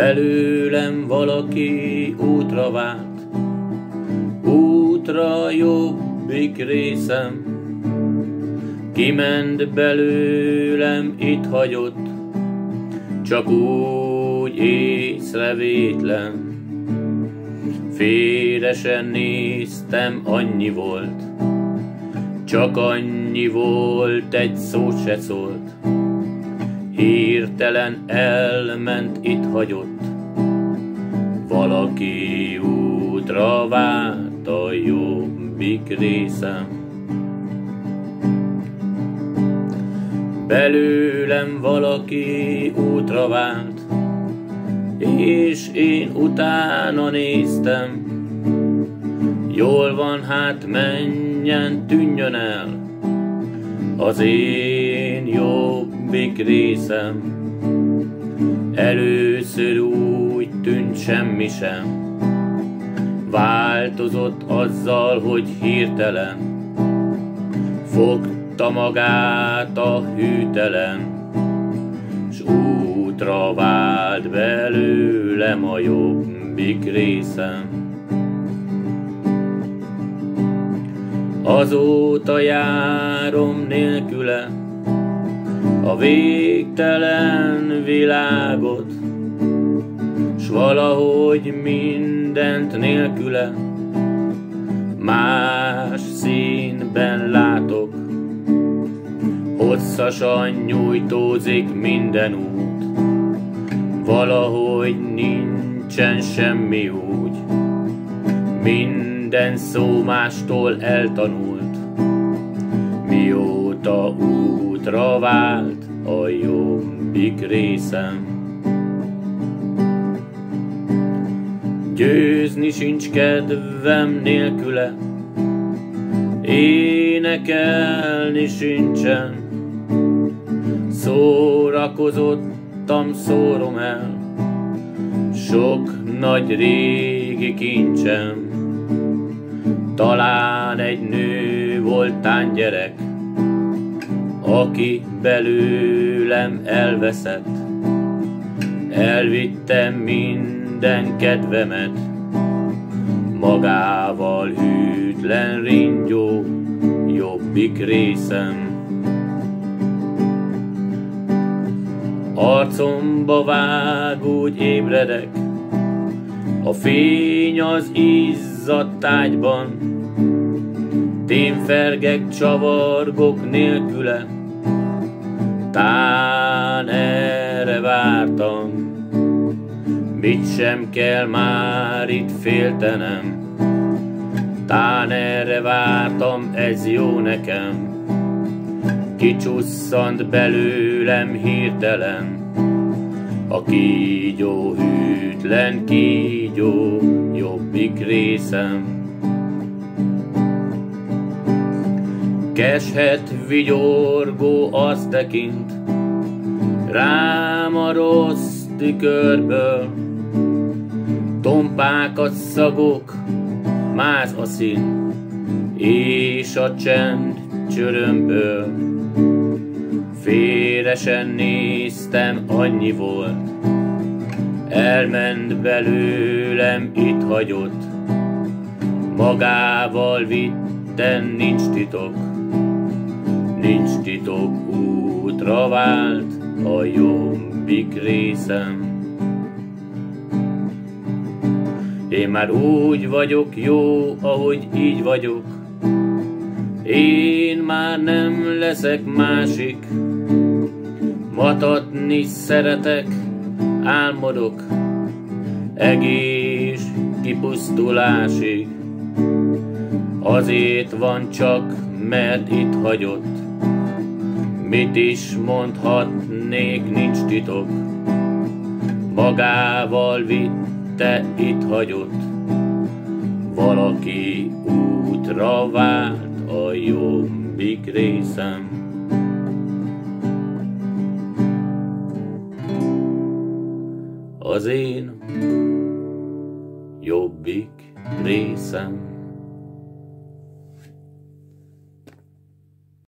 Belőlem valaki útra vált, útra jobbik részem, Kiment belőlem, itt hagyott, csak úgy észrevétlen. Félresen néztem, annyi volt, csak annyi volt, egy szót se szólt. Hirtelen elment, itt hagyott, valaki útra vált a jobbik részem. Belőlem valaki útra vált, és én utána néztem. Jól van, hát menjen, tűnjön el az én jobbik részem. Először úgy tűnt semmi sem, változott azzal, hogy hirtelen fogt Fogta magát a hűtelen, S útra vált belőlem a jobbik részem. Azóta járom nélküle a végtelen világot, S valahogy mindent nélküle más színben látok. Hosszasan nyújtózik minden út, valahogy nincsen semmi úgy. Minden szó mástól eltanult, mióta útra vált a jobbik részem. Győzni sincs kedvem nélküle, énekelni sincsen, Szórakozottam, szórom el, sok nagy régi kincsem. Talán egy nő voltán gyerek, aki belőlem elveszett. Elvittem minden kedvemet, magával hűtlen ringyó, jobbik részem. Arcomba vág, úgy ébredek, a fény az izzadt ágyban, Témfergek, csavargok nélküle, Tán erre vártam, Mit sem kell már itt féltenem, Tán erre vártam, ez jó nekem, Kicsusszant belőlem hirtelen, a kígyó hűtlen kígyó, jobbik részem. Keshet vigyorgó azt tekint, rám a rossz tükörből, tompákat szagok, máz a szín, és a csend csörömből. Félresen néztem, annyi volt, elment belőlem, itt hagyott, magával vitten, nincs titok, nincs titok, útra vált a jobbik részem. Én már úgy vagyok jó, ahogy így vagyok, én már nem leszek másik, Matatni szeretek, álmodok, egész kipusztulásig. Azért van csak, mert itt hagyott, mit is mondhatnék, nincs titok. Magával vitte, itt hagyott, valaki útra vált a jobbik részem. az én jobbik részem.